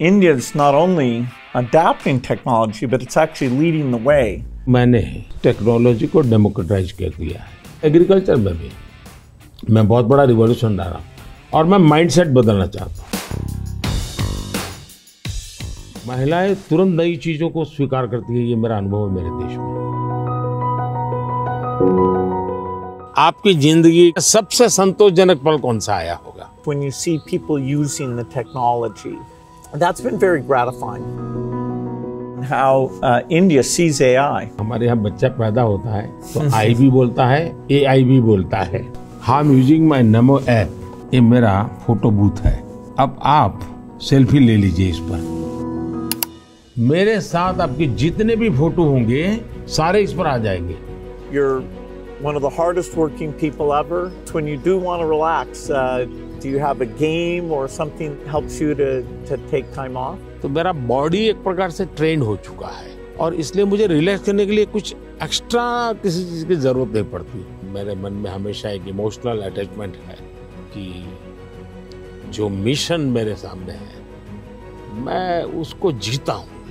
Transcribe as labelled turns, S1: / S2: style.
S1: India's not only adapting technology, but it's actually leading the way.
S2: मैंने technology को democratise कर दिया है। एग्रीकल्चर में भी। मैं बहुत बड़ा रिवॉल्यूशन ला रहा हूँ और मैं माइंडसेट बदलना चाहता हूँ। महिलाएँ तुरंत नई चीज़ों को स्वीकार करती है ये मेरा अनुभव है मेरे देश में। आपकी ज़िंदगी का सबसे संतोषजनक पल कौन सा आया होगा?
S1: When you see people using the technology, that's been very gratifying. How uh, India sees AI.
S2: हमारे यहाँ बच्चा पैदा होता है तो आई भी बोलता है ए आई भी बोलता है। हाँ यूजिंग माई नमो ऐप ये मेरा फ़ोटो बूथ है। अब आप सेल्फी ले लीजिए इस पर। मेरे साथ आपके जितने भी फ़ोटो होंगे सारे इस पर आ जाएँगे।
S1: You're one of the hardest working people ever. When you do want to relax, uh, do you have a game or something helps you to, to take time off?
S2: तो मेरा बॉडी एक प्रकार से ट्रेंड हो चुका है और इसलिए मुझे रिलैक्स करने के लिए कुछ एक्स्ट्रा किसी चीज़ की ज़रूरत नहीं पड़ती मेरे मन में हमेशा एक इमोशनल अटैचमेंट है कि जो मिशन मेरे सामने है मैं उसको जीता हूँ